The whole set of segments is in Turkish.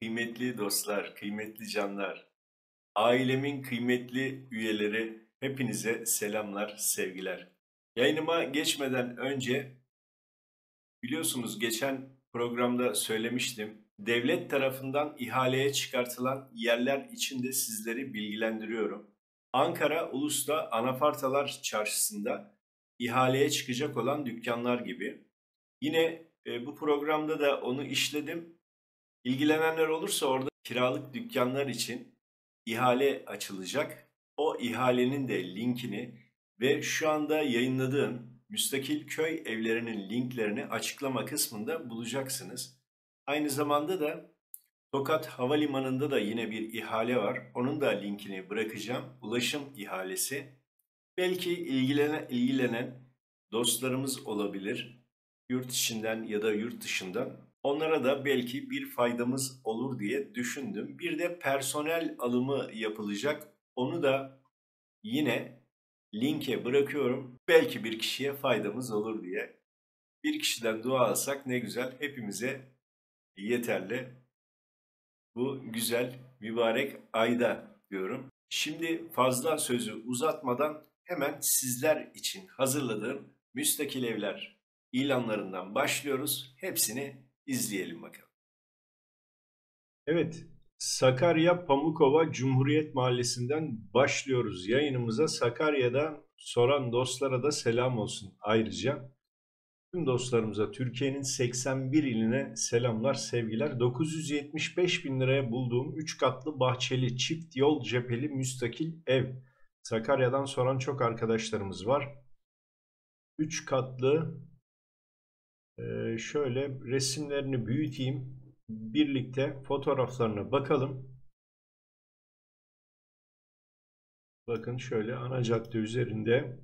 kıymetli dostlar, kıymetli canlar, ailemin kıymetli üyeleri hepinize selamlar, sevgiler. Yayınıma geçmeden önce biliyorsunuz geçen programda söylemiştim. Devlet tarafından ihaleye çıkartılan yerler için de sizleri bilgilendiriyorum. Ankara Ulus'ta Anafartalar Çarşısı'nda ihaleye çıkacak olan dükkanlar gibi. Yine e, bu programda da onu işledim. İlgilenenler olursa orada kiralık dükkanlar için ihale açılacak. O ihalenin de linkini ve şu anda yayınladığım müstakil köy evlerinin linklerini açıklama kısmında bulacaksınız. Aynı zamanda da Tokat Havalimanı'nda da yine bir ihale var. Onun da linkini bırakacağım. Ulaşım ihalesi. Belki ilgilenen, ilgilenen dostlarımız olabilir. Yurt içinden ya da yurt dışından. Onlara da belki bir faydamız olur diye düşündüm. Bir de personel alımı yapılacak. Onu da yine linke bırakıyorum. Belki bir kişiye faydamız olur diye. Bir kişiden dua alsak ne güzel. Hepimize yeterli. Bu güzel, mübarek ayda diyorum. Şimdi fazla sözü uzatmadan hemen sizler için hazırladığım müstakil evler ilanlarından başlıyoruz. Hepsini izleyelim bakalım. Evet, Sakarya Pamukova Cumhuriyet Mahallesi'nden başlıyoruz yayınımıza. Sakarya'da soran dostlara da selam olsun ayrıca. Tüm dostlarımıza Türkiye'nin 81 iline selamlar, sevgiler. 975 bin liraya bulduğum 3 katlı bahçeli çift yol cepheli müstakil ev. Sakarya'dan soran çok arkadaşlarımız var. 3 katlı ee, şöyle resimlerini büyüteyim. Birlikte fotoğraflarına bakalım. Bakın şöyle ana cadde üzerinde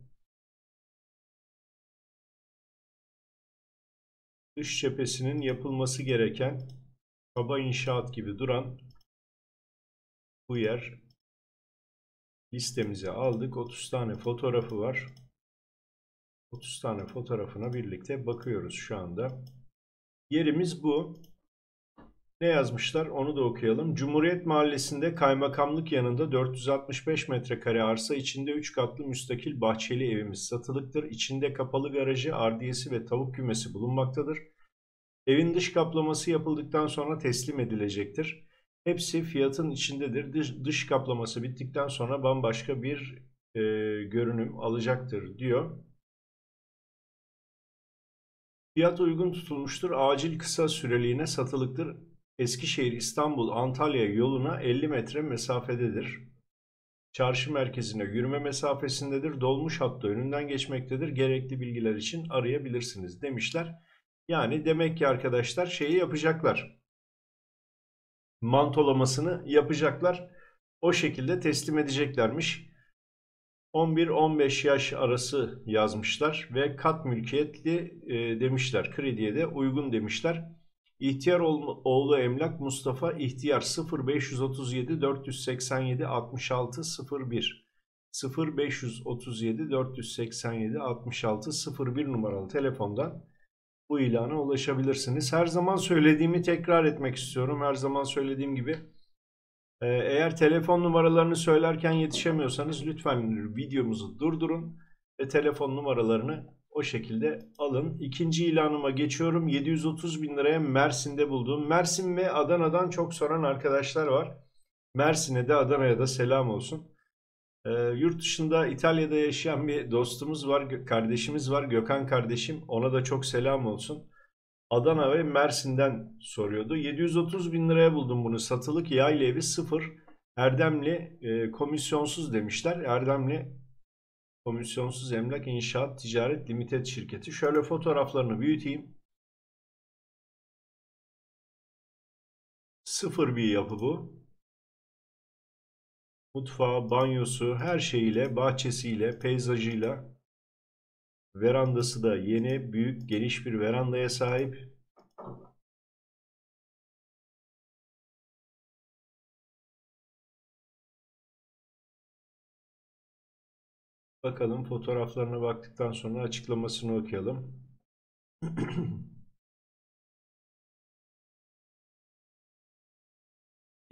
dış cephesinin yapılması gereken kaba inşaat gibi duran bu yer listemize aldık. 30 tane fotoğrafı var. 30 tane fotoğrafına birlikte bakıyoruz şu anda. Yerimiz bu. Ne yazmışlar onu da okuyalım. Cumhuriyet Mahallesi'nde kaymakamlık yanında 465 metrekare arsa içinde 3 katlı müstakil bahçeli evimiz satılıktır. İçinde kapalı garajı, ardiyesi ve tavuk kümesi bulunmaktadır. Evin dış kaplaması yapıldıktan sonra teslim edilecektir. Hepsi fiyatın içindedir. Dış, dış kaplaması bittikten sonra bambaşka bir e, görünüm alacaktır diyor. Fiyat uygun tutulmuştur. Acil kısa süreliğine satılıktır. Eskişehir, İstanbul, Antalya yoluna 50 metre mesafededir. Çarşı merkezine yürüme mesafesindedir. Dolmuş hattı önünden geçmektedir. Gerekli bilgiler için arayabilirsiniz demişler. Yani demek ki arkadaşlar şeyi yapacaklar. Mantolamasını yapacaklar. O şekilde teslim edeceklermiş. 11-15 yaş arası yazmışlar ve kat mülkiyetli e, demişler. Krediye de uygun demişler. İhtiyar oğlu emlak Mustafa İhtiyar 0537 487 66 01 0537 487 66 01 numaralı telefondan bu ilana ulaşabilirsiniz. Her zaman söylediğimi tekrar etmek istiyorum. Her zaman söylediğim gibi eğer telefon numaralarını söylerken yetişemiyorsanız lütfen videomuzu durdurun ve telefon numaralarını o şekilde alın. İkinci ilanıma geçiyorum. 730 bin liraya Mersin'de bulduğum. Mersin ve Adana'dan çok soran arkadaşlar var. Mersin'e de Adana'ya da selam olsun. Ee, yurt dışında İtalya'da yaşayan bir dostumuz var, kardeşimiz var. Gökhan kardeşim. Ona da çok selam olsun. Adana ve Mersin'den soruyordu. 730 bin liraya buldum bunu. Satılık yaylı evi sıfır. Erdemli e, komisyonsuz demişler. Erdemli komisyonsuz emlak inşaat ticaret limited şirketi. Şöyle fotoğraflarını büyüteyim. Sıfır bir yapı bu. Mutfağı, banyosu, her şeyiyle, bahçesiyle, peyzajıyla Verandası da yeni, büyük, geniş bir verandaya sahip. Bakalım fotoğraflarına baktıktan sonra açıklamasını okuyalım.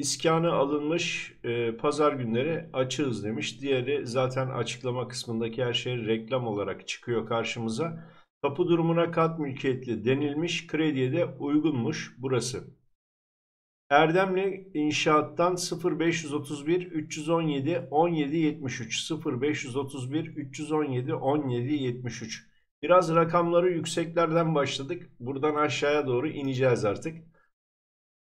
İskanı alınmış e, pazar günleri açığız demiş. Diğeri zaten açıklama kısmındaki her şey reklam olarak çıkıyor karşımıza. Tapu durumuna kat mülkiyetli denilmiş. Krediye de uygunmuş burası. Erdemli İnşaat'tan 0531 317 17 73 0531 317 17 73 Biraz rakamları yükseklerden başladık. Buradan aşağıya doğru ineceğiz artık.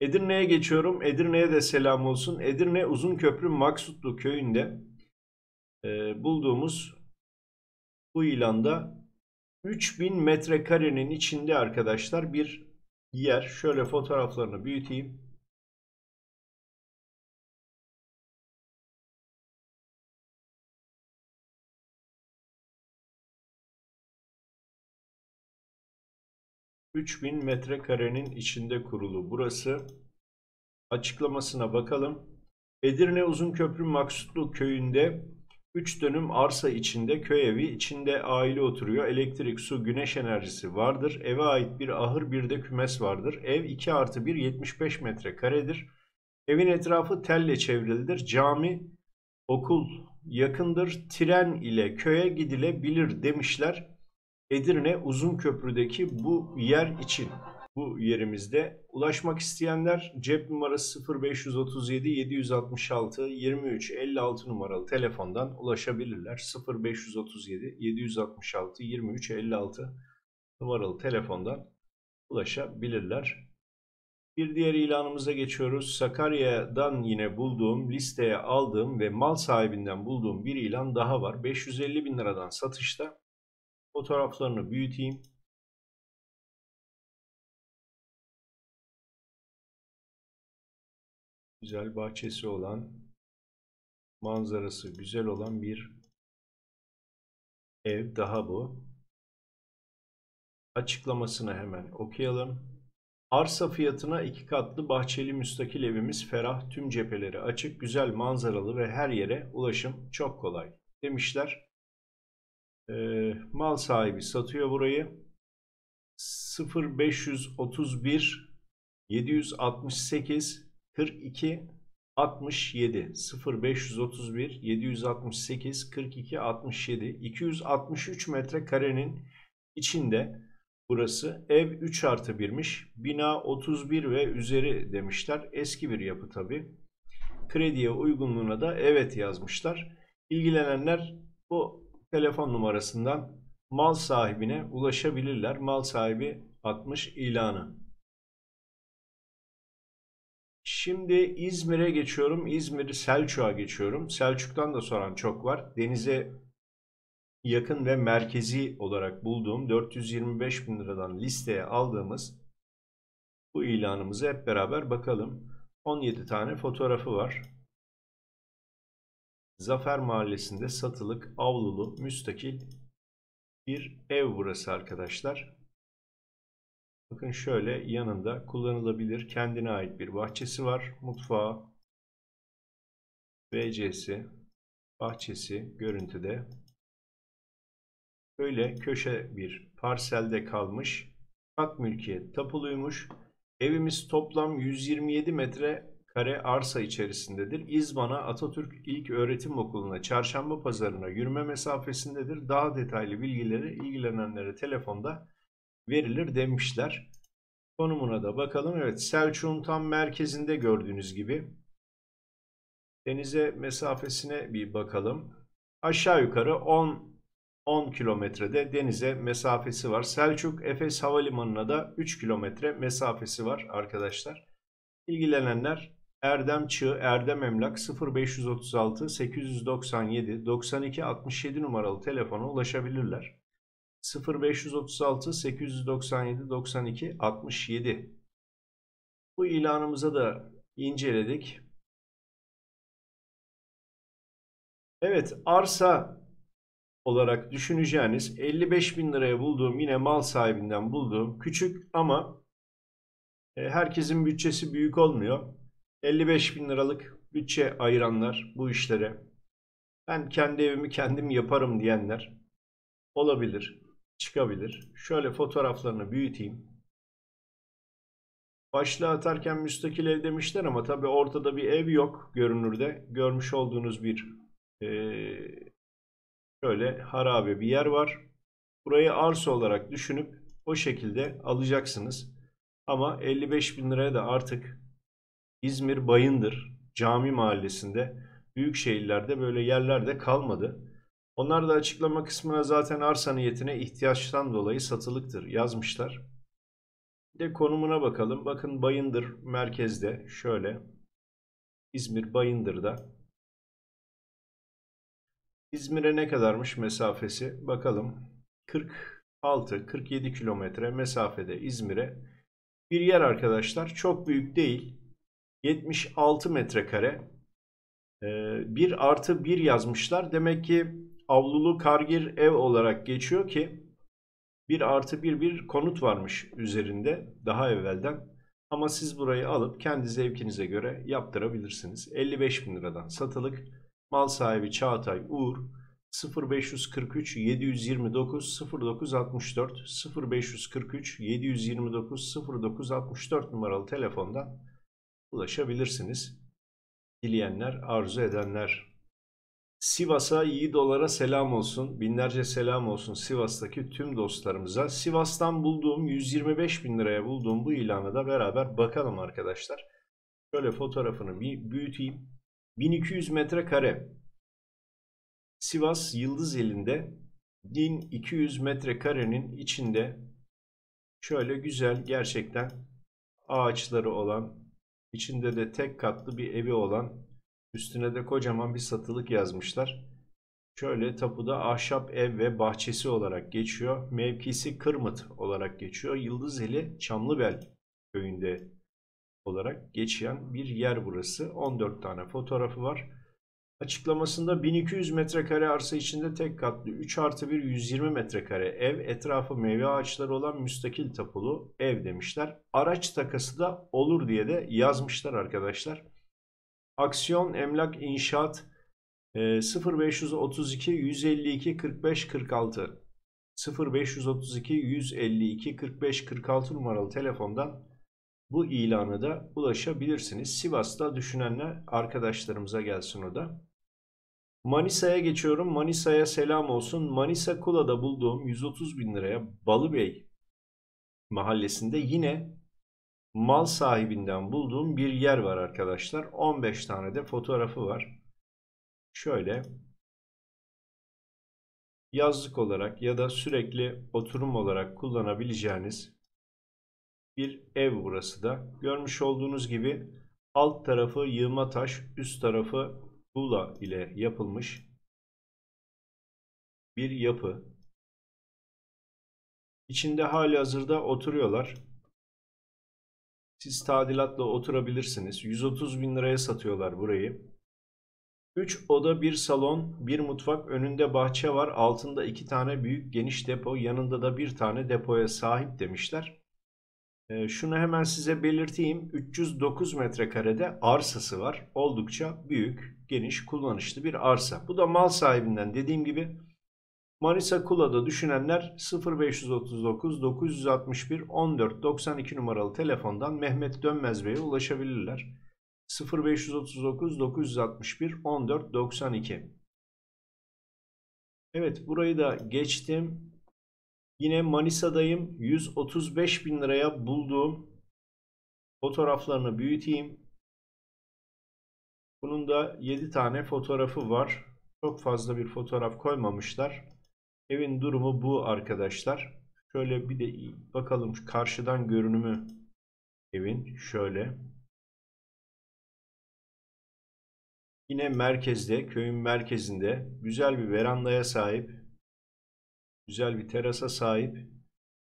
Edirne'ye geçiyorum. Edirne'ye de selam olsun. Edirne Uzunköprü Maksutlu köyünde e, bulduğumuz bu ilanda 3000 metrekarenin içinde arkadaşlar bir yer. Şöyle fotoğraflarını büyüteyim. ...3000 metrekarenin içinde kurulu burası. Açıklamasına bakalım. Edirne Uzunköprü Maksutlu köyünde 3 dönüm arsa içinde köy evi, içinde aile oturuyor. Elektrik, su, güneş enerjisi vardır. Eve ait bir ahır, bir de kümes vardır. Ev 2 artı 1, 75 metrekaredir. Evin etrafı telle çevrilidir. Cami, okul yakındır. Tren ile köye gidilebilir demişler. Edirne Uzunköprü'deki bu yer için bu yerimizde. Ulaşmak isteyenler cep numarası 0537 766 23 56 numaralı telefondan ulaşabilirler. 0537 766 23 56 numaralı telefondan ulaşabilirler. Bir diğer ilanımıza geçiyoruz. Sakarya'dan yine bulduğum, listeye aldığım ve mal sahibinden bulduğum bir ilan daha var. 550 bin liradan satışta. Fotoğraflarını büyüteyim. güzel bahçesi olan, manzarası güzel olan bir ev daha bu. Açıklamasını hemen okuyalım. Arsa fiyatına iki katlı bahçeli müstakil evimiz ferah, tüm cepheleri açık, güzel manzaralı ve her yere ulaşım çok kolay demişler. Ee, mal sahibi satıyor burayı. 0531 768 42 67 0531 768 42 67 263 metrekarenin içinde burası. Ev 3 artı 1'miş bina 31 ve üzeri demişler. Eski bir yapı tabi krediye uygunluğuna da evet yazmışlar. İlgilenenler bu telefon numarasından mal sahibine ulaşabilirler mal sahibi atmış ilanı Şimdi İzmir'e geçiyorum. İzmir'i Selçuk'a geçiyorum. Selçuk'tan da soran çok var. Denize yakın ve merkezi olarak bulduğum 425 bin liradan listeye aldığımız bu ilanımızı hep beraber bakalım. 17 tane fotoğrafı var. Zafer Mahallesi'nde satılık, avlulu, müstakil bir ev burası arkadaşlar. Bakın şöyle yanında kullanılabilir kendine ait bir bahçesi var. Mutfağı, WC'si, bahçesi görüntüde. Böyle köşe bir parselde kalmış. Kat mülkiyet tapuluymuş. Evimiz toplam 127 metre kare arsa içerisindedir. İzban'a Atatürk İlk Öğretim Okulu'na çarşamba pazarına yürüme mesafesindedir. Daha detaylı bilgileri ilgilenenlere telefonda verilir demişler. Konumuna da bakalım. Evet Selçuk'un tam merkezinde gördüğünüz gibi. Denize mesafesine bir bakalım. Aşağı yukarı 10 10 kilometrede denize mesafesi var. Selçuk Efes Havalimanı'na da 3 kilometre mesafesi var arkadaşlar. İlgilenenler Erdem Çığ, Erdem Emlak 0536 897 92 67 numaralı telefona ulaşabilirler. 0536 897 92 67 Bu ilanımıza da inceledik. Evet arsa olarak düşüneceğiniz 55 bin liraya bulduğum yine mal sahibinden bulduğum küçük ama e, herkesin bütçesi büyük olmuyor. 55 bin liralık bütçe ayıranlar bu işlere ben kendi evimi kendim yaparım diyenler olabilir çıkabilir. Şöyle fotoğraflarını büyüteyim. Başlığı atarken müstakil ev demişler ama tabi ortada bir ev yok görünürde. Görmüş olduğunuz bir e, şöyle harabe bir yer var. Burayı arsa olarak düşünüp o şekilde alacaksınız. Ama 55 bin liraya da artık İzmir Bayındır Cami Mahallesi'nde büyük şehirlerde böyle yerler de kalmadı. Onlar da açıklama kısmına zaten arsa niyetine ihtiyaçtan dolayı satılıktır yazmışlar. Bir de konumuna bakalım. Bakın Bayındır merkezde şöyle. İzmir Bayındır'da. İzmir'e ne kadarmış mesafesi? Bakalım. 46-47 kilometre mesafede İzmir'e bir yer arkadaşlar. Çok büyük değil. 76 metrekare. Ee, 1 artı 1 yazmışlar. Demek ki avlulu kargir ev olarak geçiyor ki 1 artı 1 bir konut varmış üzerinde daha evvelden. Ama siz burayı alıp kendi zevkinize göre yaptırabilirsiniz. 55 bin liradan satılık. Mal sahibi Çağatay Uğur 0543 729 0964 0543 729 0964 numaralı telefondan ulaşabilirsiniz. Dileyenler, arzu edenler. Sivas'a, iyi dolara selam olsun. Binlerce selam olsun Sivas'taki tüm dostlarımıza. Sivas'tan bulduğum 125 bin liraya bulduğum bu ilanı da beraber bakalım arkadaşlar. Şöyle fotoğrafını bir büyüteyim. 1200 metrekare. Sivas Yıldız elinde 1200 metrekarenin içinde şöyle güzel gerçekten ağaçları olan içinde de tek katlı bir evi olan üstüne de kocaman bir satılık yazmışlar. Şöyle tapuda ahşap ev ve bahçesi olarak geçiyor. Mevkisi Kırmıt olarak geçiyor. Yıldızeli Çamlıbel köyünde olarak geçen bir yer burası. 14 tane fotoğrafı var. Açıklamasında 1200 metrekare arsa içinde tek katlı 3 artı 1 120 metrekare ev etrafı meyve ağaçları olan müstakil tapulu ev demişler. Araç takası da olur diye de yazmışlar arkadaşlar. Aksiyon Emlak İnşaat 0532 152 45 46 0532 152 45 46 numaralı telefondan bu ilanı da ulaşabilirsiniz. Sivas'ta düşünenler arkadaşlarımıza gelsin o da. Manisa'ya geçiyorum. Manisa'ya selam olsun. Manisa Kula'da bulduğum 130 bin liraya Balıbey mahallesinde yine mal sahibinden bulduğum bir yer var arkadaşlar. 15 tane de fotoğrafı var. Şöyle yazlık olarak ya da sürekli oturum olarak kullanabileceğiniz bir ev burası da. Görmüş olduğunuz gibi alt tarafı yığma taş, üst tarafı tuğla ile yapılmış bir yapı. İçinde hali hazırda oturuyorlar. Siz tadilatla oturabilirsiniz. 130 bin liraya satıyorlar burayı. 3 oda, 1 salon, 1 mutfak, önünde bahçe var. Altında 2 tane büyük geniş depo, yanında da bir tane depoya sahip demişler. Ee, şunu hemen size belirteyim. 309 metrekarede arsası var. Oldukça büyük, geniş, kullanışlı bir arsa. Bu da mal sahibinden dediğim gibi Manisa Kula'da düşünenler 0539 961 14 92 numaralı telefondan Mehmet Dönmez Bey'e ulaşabilirler. 0539 961 14 92 Evet burayı da geçtim. Yine Manisa'dayım. 135 bin liraya bulduğum fotoğraflarını büyüteyim. Bunun da 7 tane fotoğrafı var. Çok fazla bir fotoğraf koymamışlar. Evin durumu bu arkadaşlar. Şöyle bir de bakalım karşıdan görünümü evin şöyle. Yine merkezde, köyün merkezinde güzel bir verandaya sahip Güzel bir terasa sahip.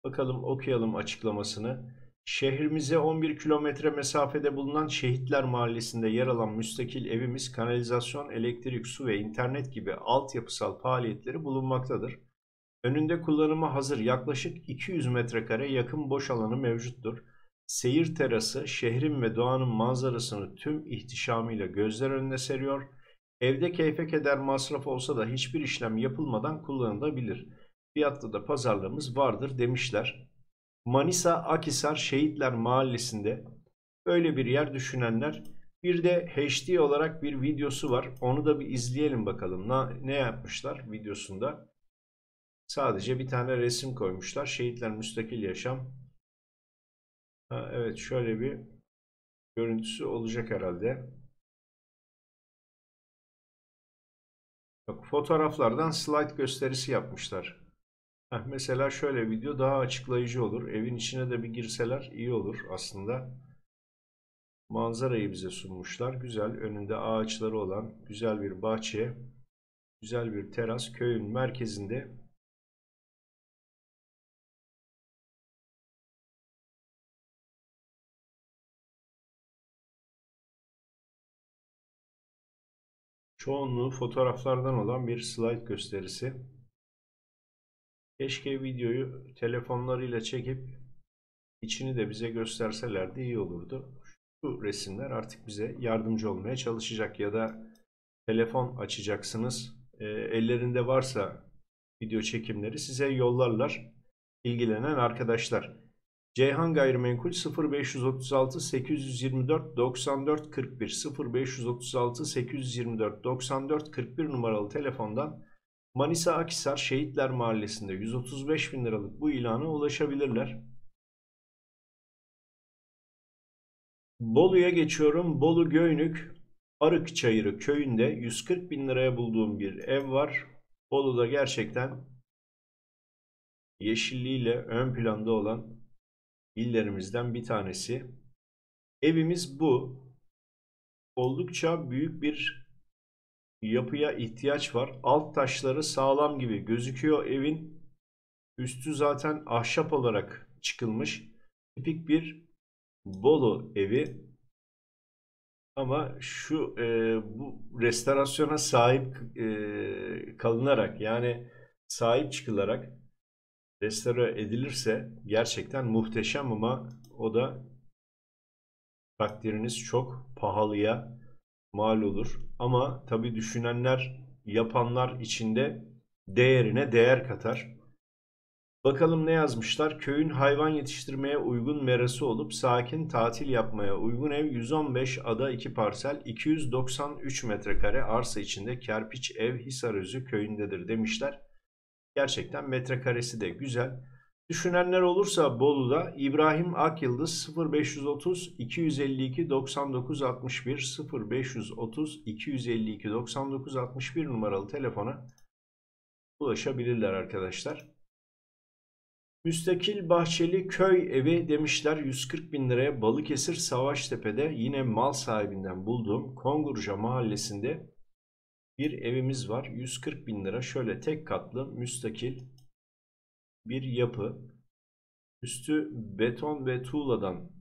Bakalım okuyalım açıklamasını. Şehrimize 11 kilometre mesafede bulunan Şehitler Mahallesi'nde yer alan müstakil evimiz kanalizasyon, elektrik, su ve internet gibi altyapısal faaliyetleri bulunmaktadır. Önünde kullanıma hazır yaklaşık 200 metrekare yakın boş alanı mevcuttur. Seyir terası şehrin ve doğanın manzarasını tüm ihtişamıyla gözler önüne seriyor. Evde keyfe keder masraf olsa da hiçbir işlem yapılmadan kullanılabilir. Fiyatta da pazarlığımız vardır demişler. Manisa Akisar Şehitler Mahallesi'nde böyle bir yer düşünenler bir de HD olarak bir videosu var. Onu da bir izleyelim bakalım. Ne, ne yapmışlar videosunda? Sadece bir tane resim koymuşlar. Şehitler Müstakil Yaşam. Ha, evet şöyle bir görüntüsü olacak herhalde. Bak, fotoğraflardan slide gösterisi yapmışlar. Heh, mesela şöyle video daha açıklayıcı olur. Evin içine de bir girseler iyi olur aslında. Manzarayı bize sunmuşlar. Güzel önünde ağaçları olan güzel bir bahçe. Güzel bir teras köyün merkezinde çoğunluğu fotoğraflardan olan bir slide gösterisi. Keşke videoyu telefonlarıyla çekip içini de bize gösterselerdi iyi olurdu. Şu resimler artık bize yardımcı olmaya çalışacak ya da telefon açacaksınız. E, ellerinde varsa video çekimleri size yollarlar ilgilenen arkadaşlar. Ceyhan Gayrimenkul 0536 824 94 41 0536 824 94 41 numaralı telefondan Manisa Akisar Şehitler Mahallesi'nde 135 bin liralık bu ilana ulaşabilirler. Bolu'ya geçiyorum. Bolu Göynük Arık Çayırı köyünde 140 bin liraya bulduğum bir ev var. Bolu'da gerçekten yeşilliğiyle ön planda olan illerimizden bir tanesi. Evimiz bu. Oldukça büyük bir yapıya ihtiyaç var. Alt taşları sağlam gibi gözüküyor evin. Üstü zaten ahşap olarak çıkılmış. Tipik bir Bolu evi. Ama şu e, bu restorasyona sahip e, kalınarak yani sahip çıkılarak restore edilirse gerçekten muhteşem ama o da takdiriniz çok pahalıya mal olur. Ama tabi düşünenler, yapanlar içinde değerine değer katar. Bakalım ne yazmışlar? Köyün hayvan yetiştirmeye uygun merası olup sakin tatil yapmaya uygun ev 115 ada 2 parsel 293 metrekare arsa içinde kerpiç ev Hisarözü köyündedir demişler. Gerçekten metrekaresi de güzel. Düşünenler olursa Bolu'da İbrahim Akyıldız 0530 252 99 61 0530 252 99 61 numaralı telefona ulaşabilirler arkadaşlar. Müstakil bahçeli köy evi demişler 140 bin liraya Balıkesir Savaştepe'de yine mal sahibinden bulduğum Kongurca mahallesinde bir evimiz var. 140 bin lira şöyle tek katlı müstakil bir yapı. Üstü beton ve tuğladan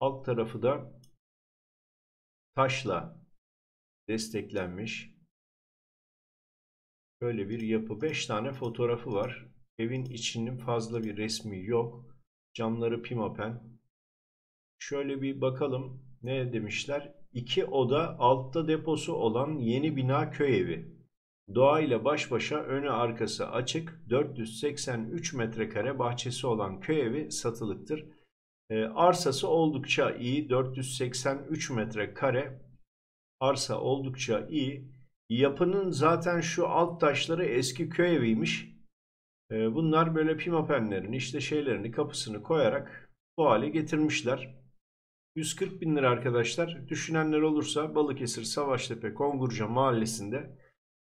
alt tarafı da taşla desteklenmiş. Böyle bir yapı. 5 tane fotoğrafı var. Evin içinin fazla bir resmi yok. Camları pimapen. Şöyle bir bakalım ne demişler. İki oda altta deposu olan yeni bina köy evi. Doğayla baş başa önü arkası açık 483 metrekare bahçesi olan köy evi satılıktır. E, arsası oldukça iyi 483 metrekare arsa oldukça iyi. Yapının zaten şu alt taşları eski köy eviymiş. E, bunlar böyle pimapenlerini işte şeylerini kapısını koyarak bu hale getirmişler. 140 bin lira arkadaşlar. Düşünenler olursa Balıkesir Savaştepe Kongurca mahallesinde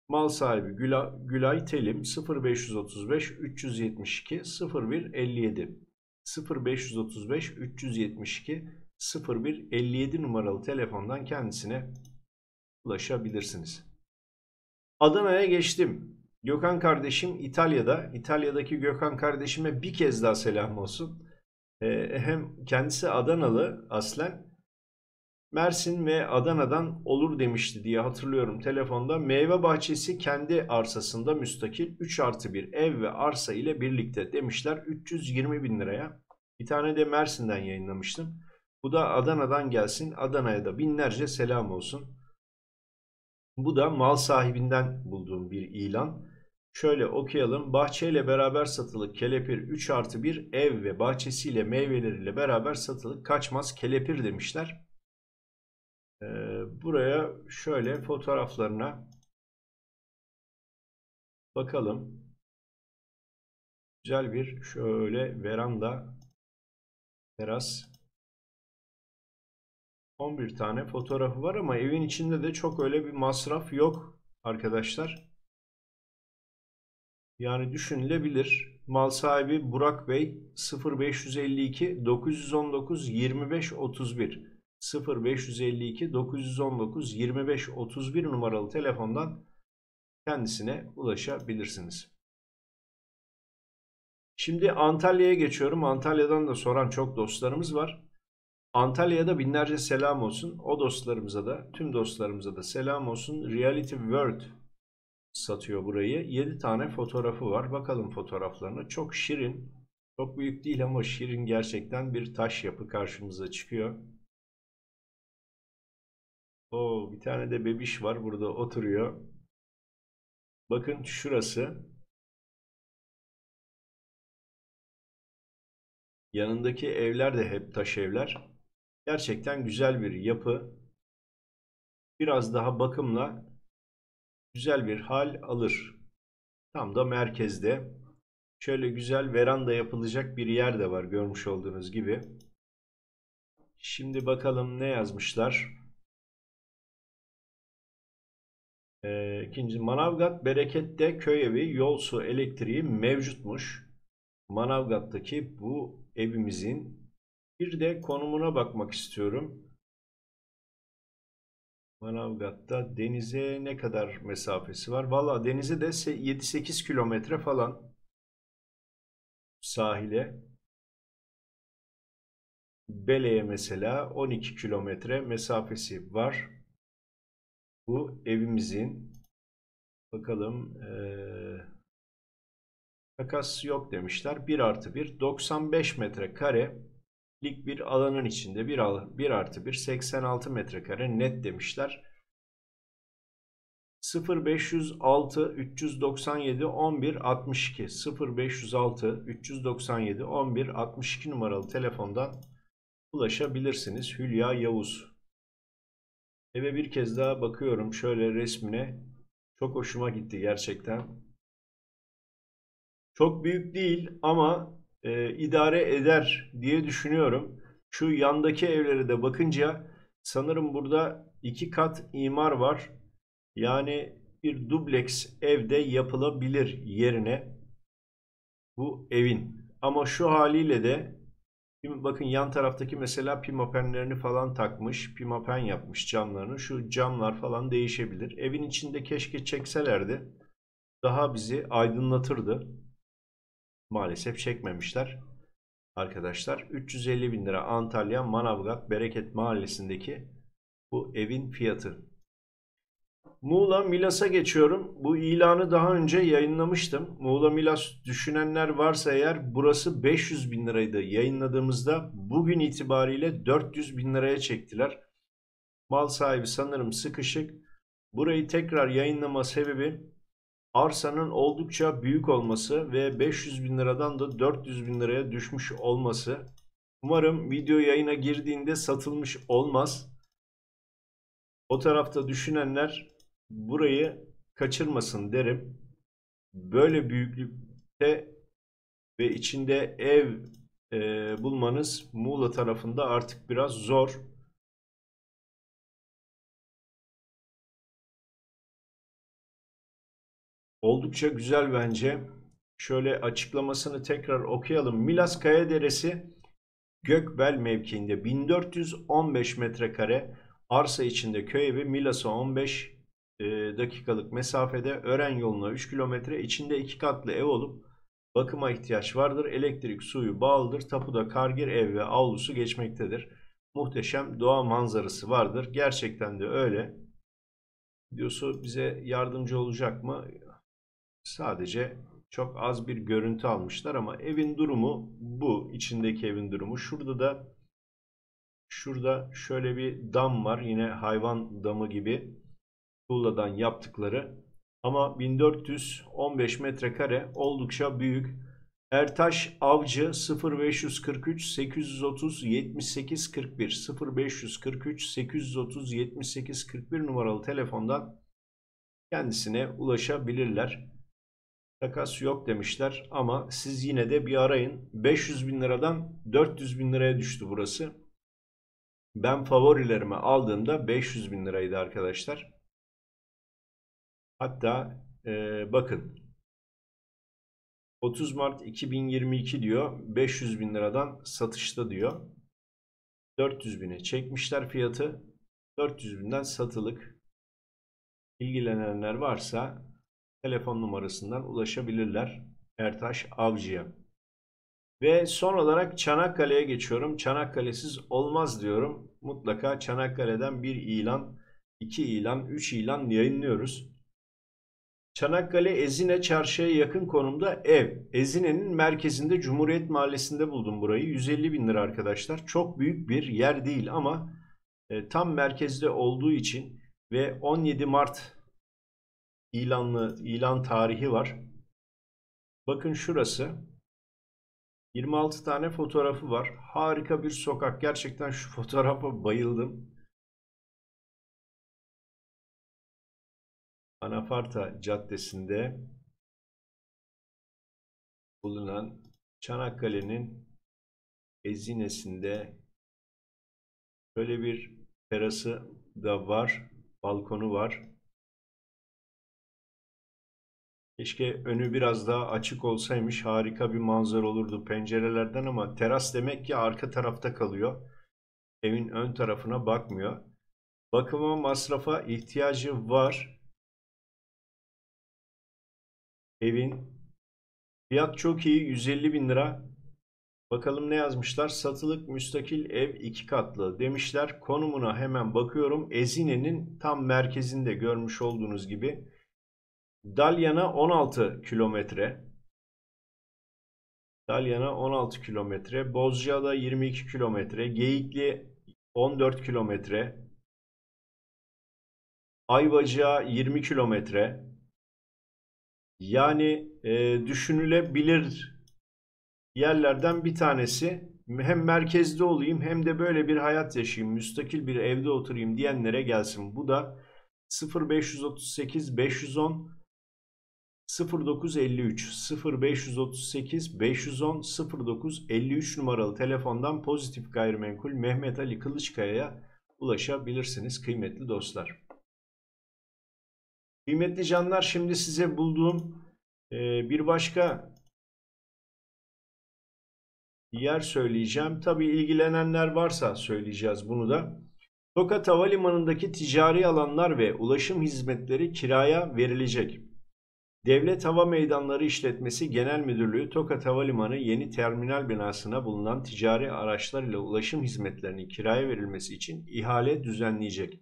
mal sahibi Gülay, Gülay Telim 0535 372 0157 0535 372 0157 numaralı telefondan kendisine ulaşabilirsiniz. Adana'ya geçtim. Gökhan kardeşim İtalya'da. İtalya'daki Gökhan kardeşime bir kez daha selam olsun. Ee, hem kendisi Adanalı aslen Mersin ve Adana'dan olur demişti diye hatırlıyorum telefonda. Meyve bahçesi kendi arsasında müstakil 3 artı 1 ev ve arsa ile birlikte demişler 320 bin liraya. Bir tane de Mersin'den yayınlamıştım. Bu da Adana'dan gelsin. Adana'ya da binlerce selam olsun. Bu da mal sahibinden bulduğum bir ilan. Şöyle okuyalım. Bahçeyle beraber satılık kelepir 3 artı 1 ev ve bahçesiyle meyveleriyle beraber satılık kaçmaz kelepir demişler. Ee, buraya şöyle fotoğraflarına bakalım. Güzel bir şöyle veranda teras 11 tane fotoğrafı var ama evin içinde de çok öyle bir masraf yok arkadaşlar. Yani düşünülebilir. Mal sahibi Burak Bey 0552 919 25 31 0552 919 25 31 numaralı telefondan kendisine ulaşabilirsiniz. Şimdi Antalya'ya geçiyorum. Antalya'dan da soran çok dostlarımız var. Antalya'da binlerce selam olsun. O dostlarımıza da, tüm dostlarımıza da selam olsun. Reality World satıyor burayı. 7 tane fotoğrafı var. Bakalım fotoğraflarına. Çok şirin. Çok büyük değil ama şirin gerçekten bir taş yapı karşımıza çıkıyor. O bir tane de bebiş var burada oturuyor. Bakın şurası. Yanındaki evler de hep taş evler. Gerçekten güzel bir yapı. Biraz daha bakımla güzel bir hal alır. Tam da merkezde. Şöyle güzel veranda yapılacak bir yer de var görmüş olduğunuz gibi. Şimdi bakalım ne yazmışlar. Ee, ikinci Manavgat Bereket'te köy evi, yol su, elektriği mevcutmuş. Manavgat'taki bu evimizin bir de konumuna bakmak istiyorum. Manavgat'ta denize ne kadar mesafesi var? Valla denize de 7-8 kilometre falan sahile. Bele'ye mesela 12 kilometre mesafesi var. Bu evimizin bakalım ee, takas yok demişler. 1 artı 1 95 metrekare lik bir alanın içinde 1, 1 artı 1 86 metrekare net demişler. 0506 397 11 62 0506 397 11 62 numaralı telefondan ulaşabilirsiniz. Hülya Yavuz. Eve bir kez daha bakıyorum şöyle resmine. Çok hoşuma gitti gerçekten. Çok büyük değil ama e, idare eder diye düşünüyorum. Şu yandaki evlere de bakınca sanırım burada iki kat imar var. Yani bir dubleks evde yapılabilir yerine bu evin. Ama şu haliyle de bakın yan taraftaki mesela pimapenlerini falan takmış. Pimapen yapmış camlarını. Şu camlar falan değişebilir. Evin içinde keşke çekselerdi. Daha bizi aydınlatırdı maalesef çekmemişler. Arkadaşlar 350 bin lira Antalya Manavgat Bereket Mahallesi'ndeki bu evin fiyatı. Muğla Milas'a geçiyorum. Bu ilanı daha önce yayınlamıştım. Muğla Milas düşünenler varsa eğer burası 500 bin liraydı yayınladığımızda bugün itibariyle 400 bin liraya çektiler. Mal sahibi sanırım sıkışık. Burayı tekrar yayınlama sebebi arsanın oldukça büyük olması ve 500 bin liradan da 400 bin liraya düşmüş olması. Umarım video yayına girdiğinde satılmış olmaz. O tarafta düşünenler burayı kaçırmasın derim. Böyle büyüklükte ve içinde ev e, bulmanız Muğla tarafında artık biraz zor. Oldukça güzel bence. Şöyle açıklamasını tekrar okuyalım. Milas Kaya Deresi Gökbel mevkiinde 1415 metrekare arsa içinde köy evi Milas'a 15 e, dakikalık mesafede Ören yoluna 3 kilometre içinde 2 katlı ev olup bakıma ihtiyaç vardır. Elektrik suyu bağlıdır. Tapuda kargir ev ve avlusu geçmektedir. Muhteşem doğa manzarası vardır. Gerçekten de öyle. Videosu bize yardımcı olacak mı? Sadece çok az bir görüntü almışlar ama evin durumu bu. içindeki evin durumu. Şurada da şurada şöyle bir dam var. Yine hayvan damı gibi tuğladan yaptıkları. Ama 1415 metrekare oldukça büyük. Ertaş Avcı 0543 830 78 41 0543 830 78 41 numaralı telefondan kendisine ulaşabilirler. Takas yok demişler ama siz yine de bir arayın. 500 bin liradan 400 bin liraya düştü burası. Ben favorilerimi aldığımda 500 bin liraydı arkadaşlar. Hatta e, bakın 30 Mart 2022 diyor 500 bin liradan satışta diyor. 400 bine çekmişler fiyatı. 400 binden satılık. İlgilenenler varsa telefon numarasından ulaşabilirler Ertaş Avcı'ya. Ve son olarak Çanakkale'ye geçiyorum. Çanakkale'siz olmaz diyorum. Mutlaka Çanakkale'den bir ilan, iki ilan, üç ilan yayınlıyoruz. Çanakkale Ezine Çarşı'ya yakın konumda ev. Ezine'nin merkezinde Cumhuriyet Mahallesi'nde buldum burayı. 150 bin lira arkadaşlar. Çok büyük bir yer değil ama e, tam merkezde olduğu için ve 17 Mart ilanlı ilan tarihi var. Bakın şurası. 26 tane fotoğrafı var. Harika bir sokak. Gerçekten şu fotoğrafa bayıldım. Anafarta Caddesi'nde bulunan Çanakkale'nin Ezine'sinde böyle bir terası da var, balkonu var. Keşke önü biraz daha açık olsaymış harika bir manzara olurdu pencerelerden ama teras demek ki arka tarafta kalıyor. Evin ön tarafına bakmıyor. Bakıma masrafa ihtiyacı var. Evin fiyat çok iyi 150 bin lira. Bakalım ne yazmışlar? Satılık müstakil ev iki katlı demişler. Konumuna hemen bakıyorum. Ezine'nin tam merkezinde görmüş olduğunuz gibi. Dalyan'a 16 kilometre. Dalyan'a 16 kilometre. Bozcaada 22 kilometre. Geyikli 14 kilometre. Ayvacığa 20 kilometre. Yani e, düşünülebilir yerlerden bir tanesi. Hem merkezde olayım hem de böyle bir hayat yaşayayım, müstakil bir evde oturayım diyenlere gelsin. Bu da 0538 510 0953 0538 510 0953 numaralı telefondan pozitif gayrimenkul Mehmet Ali Kılıçkaya'ya ulaşabilirsiniz kıymetli dostlar. Kıymetli canlar şimdi size bulduğum e, bir başka yer söyleyeceğim. Tabi ilgilenenler varsa söyleyeceğiz bunu da. Tokat Havalimanı'ndaki ticari alanlar ve ulaşım hizmetleri kiraya verilecek. Devlet Hava Meydanları İşletmesi Genel Müdürlüğü Tokat Havalimanı yeni terminal binasına bulunan ticari araçlar ile ulaşım hizmetlerinin kiraya verilmesi için ihale düzenleyecek.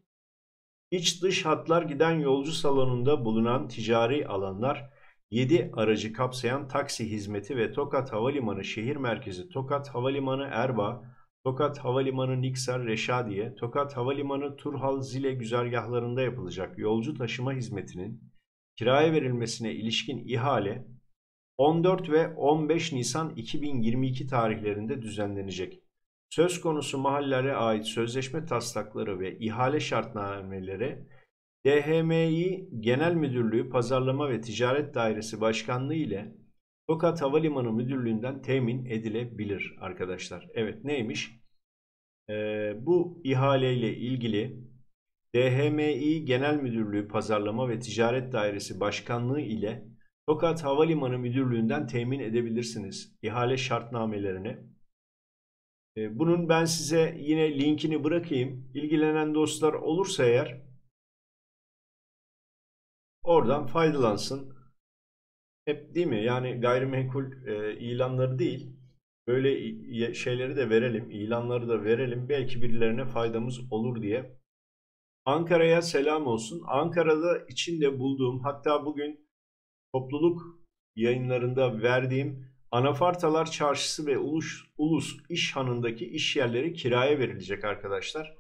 İç dış hatlar giden yolcu salonunda bulunan ticari alanlar 7 aracı kapsayan taksi hizmeti ve Tokat Havalimanı şehir merkezi Tokat Havalimanı Erbaa, Tokat Havalimanı Niksar Reşadiye, Tokat Havalimanı Turhal Zile güzergahlarında yapılacak yolcu taşıma hizmetinin kiraya verilmesine ilişkin ihale 14 ve 15 Nisan 2022 tarihlerinde düzenlenecek. Söz konusu mahallelere ait sözleşme taslakları ve ihale şartnameleri DHMİ Genel Müdürlüğü Pazarlama ve Ticaret Dairesi Başkanlığı ile Tokat Havalimanı Müdürlüğü'nden temin edilebilir arkadaşlar. Evet neymiş? Ee, bu ihaleyle ilgili DHMİ Genel Müdürlüğü Pazarlama ve Ticaret Dairesi Başkanlığı ile Tokat Havalimanı Müdürlüğü'nden temin edebilirsiniz ihale şartnamelerini. Ee, bunun ben size yine linkini bırakayım. İlgilenen dostlar olursa eğer oradan faydalansın. Hep değil mi? Yani gayrimenkul e, ilanları değil. Böyle şeyleri de verelim, ilanları da verelim. Belki birilerine faydamız olur diye. Ankara'ya selam olsun. Ankara'da içinde bulduğum hatta bugün topluluk yayınlarında verdiğim Anafartalar Çarşısı ve Ulus, Ulus İş Hanı'ndaki iş yerleri kiraya verilecek arkadaşlar.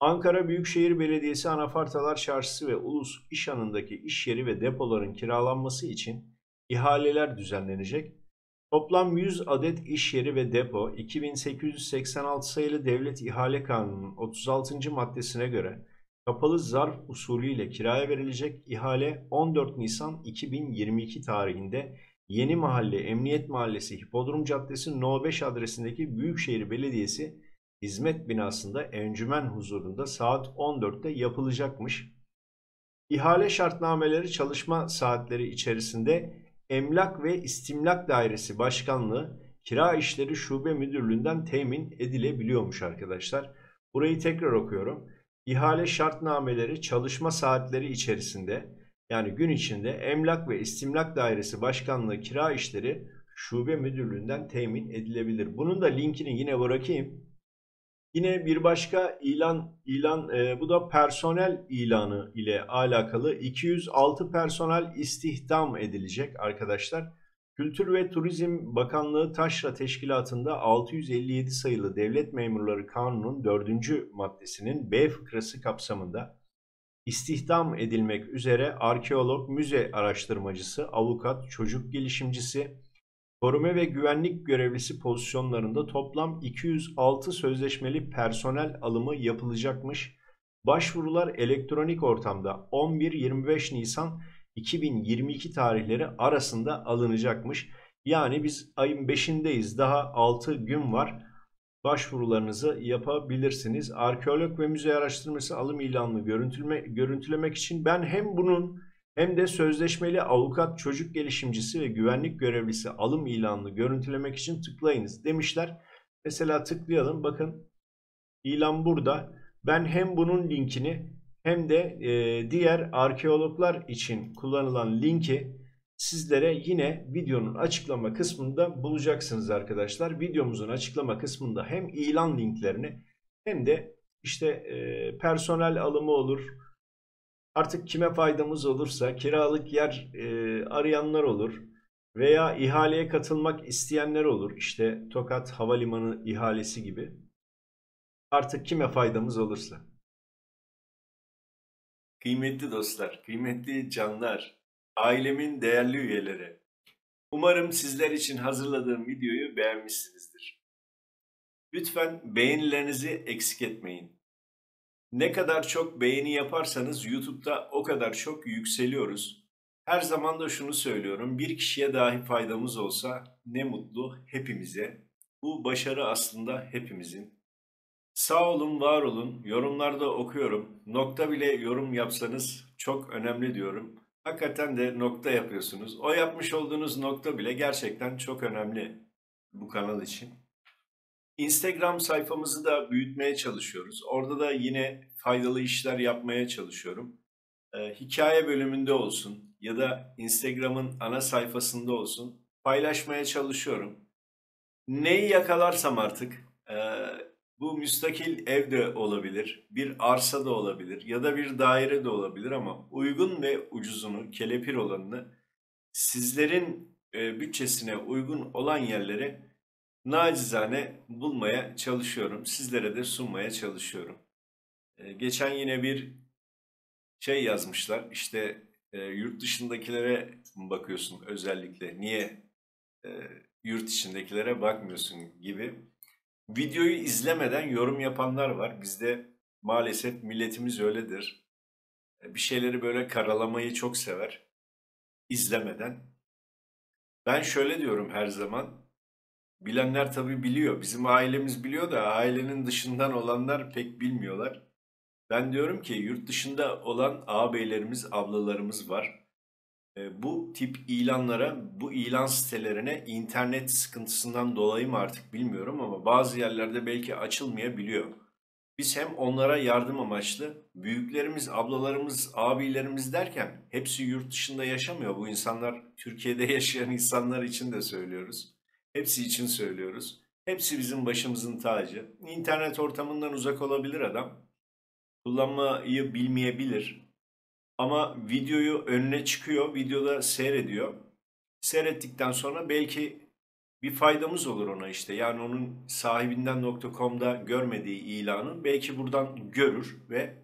Ankara Büyükşehir Belediyesi Anafartalar Çarşısı ve Ulus İşhanı'ndaki iş yeri ve depoların kiralanması için ihaleler düzenlenecek. Toplam 100 adet iş yeri ve depo 2886 sayılı Devlet İhale Kanunu'nun 36. maddesine göre kapalı zarf usulüyle kiraya verilecek ihale 14 Nisan 2022 tarihinde Yeni Mahalle Emniyet Mahallesi Hipodrom Caddesi No 5 adresindeki Büyükşehir Belediyesi hizmet binasında encümen huzurunda saat 14'te yapılacakmış. İhale şartnameleri çalışma saatleri içerisinde Emlak ve İstimlak Dairesi Başkanlığı Kira İşleri Şube Müdürlüğü'nden temin edilebiliyormuş arkadaşlar. Burayı tekrar okuyorum. İhale şartnameleri çalışma saatleri içerisinde yani gün içinde Emlak ve İstimlak Dairesi Başkanlığı Kira İşleri Şube Müdürlüğü'nden temin edilebilir. Bunun da linkini yine bırakayım. Yine bir başka ilan ilan e, bu da personel ilanı ile alakalı 206 personel istihdam edilecek arkadaşlar. Kültür ve Turizm Bakanlığı Taşra Teşkilatı'nda 657 sayılı Devlet Memurları Kanunu'nun 4. maddesinin B fıkrası kapsamında istihdam edilmek üzere arkeolog, müze araştırmacısı, avukat, çocuk gelişimcisi, koruma ve güvenlik görevlisi pozisyonlarında toplam 206 sözleşmeli personel alımı yapılacakmış. Başvurular elektronik ortamda 11-25 Nisan 2022 tarihleri arasında alınacakmış. Yani biz ayın 5'indeyiz. Daha 6 gün var. Başvurularınızı yapabilirsiniz. Arkeolog ve müze araştırması alım ilanını görüntüleme, görüntülemek için ben hem bunun hem de sözleşmeli avukat, çocuk gelişimcisi ve güvenlik görevlisi alım ilanını görüntülemek için tıklayınız demişler. Mesela tıklayalım. Bakın ilan burada. Ben hem bunun linkini hem de e, diğer arkeologlar için kullanılan linki sizlere yine videonun açıklama kısmında bulacaksınız arkadaşlar. Videomuzun açıklama kısmında hem ilan linklerini hem de işte e, personel alımı olur, Artık kime faydamız olursa kiralık yer e, arayanlar olur veya ihaleye katılmak isteyenler olur. İşte Tokat Havalimanı ihalesi gibi. Artık kime faydamız olursa. Kıymetli dostlar, kıymetli canlar, ailemin değerli üyeleri. Umarım sizler için hazırladığım videoyu beğenmişsinizdir. Lütfen beğenilerinizi eksik etmeyin. Ne kadar çok beğeni yaparsanız YouTube'da o kadar çok yükseliyoruz. Her zaman da şunu söylüyorum. Bir kişiye dahi faydamız olsa ne mutlu hepimize. Bu başarı aslında hepimizin. Sağ olun, var olun. Yorumlarda okuyorum. Nokta bile yorum yapsanız çok önemli diyorum. Hakikaten de nokta yapıyorsunuz. O yapmış olduğunuz nokta bile gerçekten çok önemli bu kanal için. Instagram sayfamızı da büyütmeye çalışıyoruz. Orada da yine faydalı işler yapmaya çalışıyorum. Ee, hikaye bölümünde olsun ya da Instagram'ın ana sayfasında olsun paylaşmaya çalışıyorum. Neyi yakalarsam artık e, bu müstakil ev de olabilir, bir arsa da olabilir ya da bir daire de olabilir ama uygun ve ucuzunu, kelepir olanını sizlerin e, bütçesine uygun olan yerlere nacizane bulmaya çalışıyorum. Sizlere de sunmaya çalışıyorum. Ee, geçen yine bir şey yazmışlar. İşte e, yurt dışındakilere bakıyorsun özellikle. Niye e, yurt içindekilere bakmıyorsun gibi. Videoyu izlemeden yorum yapanlar var. Bizde maalesef milletimiz öyledir. E, bir şeyleri böyle karalamayı çok sever. İzlemeden. Ben şöyle diyorum her zaman Bilenler tabii biliyor. Bizim ailemiz biliyor da ailenin dışından olanlar pek bilmiyorlar. Ben diyorum ki yurt dışında olan ağabeylerimiz, ablalarımız var. E, bu tip ilanlara, bu ilan sitelerine internet sıkıntısından dolayı mı artık bilmiyorum ama bazı yerlerde belki açılmayabiliyor. Biz hem onlara yardım amaçlı, büyüklerimiz, ablalarımız, abilerimiz derken hepsi yurt dışında yaşamıyor. Bu insanlar Türkiye'de yaşayan insanlar için de söylüyoruz. Hepsi için söylüyoruz. Hepsi bizim başımızın tacı. İnternet ortamından uzak olabilir adam. Kullanmayı bilmeyebilir. Ama videoyu önüne çıkıyor, videoda seyrediyor. Seyrettikten sonra belki bir faydamız olur ona işte. Yani onun sahibinden.com'da görmediği ilanı belki buradan görür ve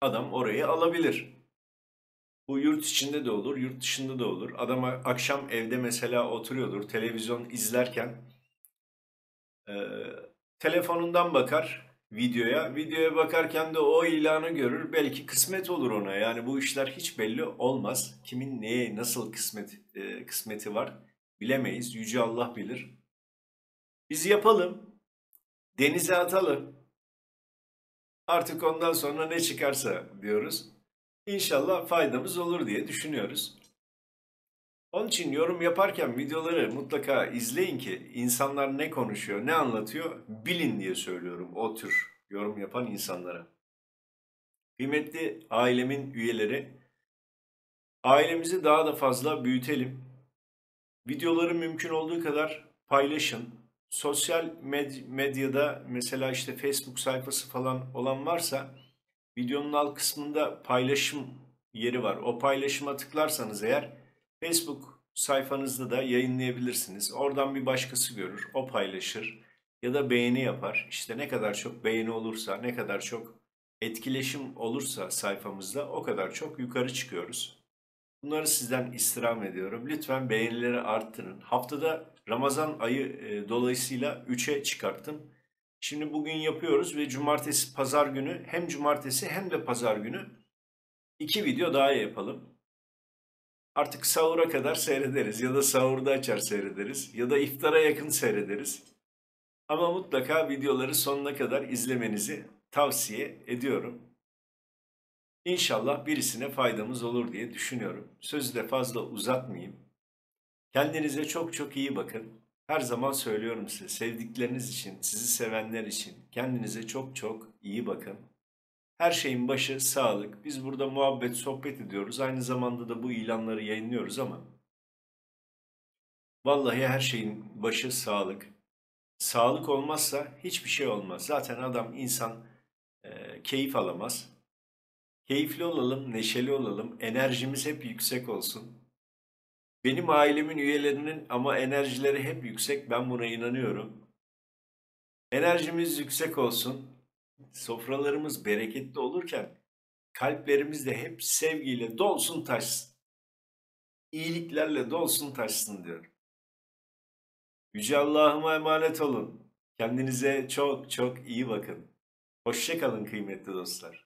adam orayı alabilir. Bu yurt içinde de olur, yurt dışında da olur. Adam akşam evde mesela oturuyordur, televizyon izlerken e, telefonundan bakar videoya. Videoya bakarken de o ilanı görür. Belki kısmet olur ona. Yani bu işler hiç belli olmaz. Kimin neye, nasıl kısmet e, kısmeti var bilemeyiz. Yüce Allah bilir. Biz yapalım. Denize atalım. Artık ondan sonra ne çıkarsa diyoruz. İnşallah faydamız olur diye düşünüyoruz. Onun için yorum yaparken videoları mutlaka izleyin ki insanlar ne konuşuyor, ne anlatıyor bilin diye söylüyorum o tür yorum yapan insanlara. Kıymetli ailemin üyeleri, ailemizi daha da fazla büyütelim. Videoları mümkün olduğu kadar paylaşın. Sosyal med- medyada mesela işte Facebook sayfası falan olan varsa videonun alt kısmında paylaşım yeri var. O paylaşıma tıklarsanız eğer Facebook sayfanızda da yayınlayabilirsiniz. Oradan bir başkası görür, o paylaşır ya da beğeni yapar. İşte ne kadar çok beğeni olursa, ne kadar çok etkileşim olursa sayfamızda o kadar çok yukarı çıkıyoruz. Bunları sizden istirham ediyorum. Lütfen beğenileri arttırın. Haftada Ramazan ayı e, dolayısıyla 3'e çıkarttım. Şimdi bugün yapıyoruz ve cumartesi pazar günü hem cumartesi hem de pazar günü iki video daha yapalım. Artık sahura kadar seyrederiz ya da sahurda açar seyrederiz ya da iftara yakın seyrederiz. Ama mutlaka videoları sonuna kadar izlemenizi tavsiye ediyorum. İnşallah birisine faydamız olur diye düşünüyorum. Sözü de fazla uzatmayayım. Kendinize çok çok iyi bakın. Her zaman söylüyorum size sevdikleriniz için, sizi sevenler için kendinize çok çok iyi bakın. Her şeyin başı sağlık. Biz burada muhabbet, sohbet ediyoruz. Aynı zamanda da bu ilanları yayınlıyoruz ama vallahi her şeyin başı sağlık. Sağlık olmazsa hiçbir şey olmaz. Zaten adam, insan e, keyif alamaz. Keyifli olalım, neşeli olalım, enerjimiz hep yüksek olsun. Benim ailemin üyelerinin ama enerjileri hep yüksek. Ben buna inanıyorum. Enerjimiz yüksek olsun. Sofralarımız bereketli olurken kalplerimiz de hep sevgiyle dolsun taşsın. İyiliklerle dolsun taşsın diyor. Yüce Allah'ıma emanet olun. Kendinize çok çok iyi bakın. Hoşçakalın kıymetli dostlar.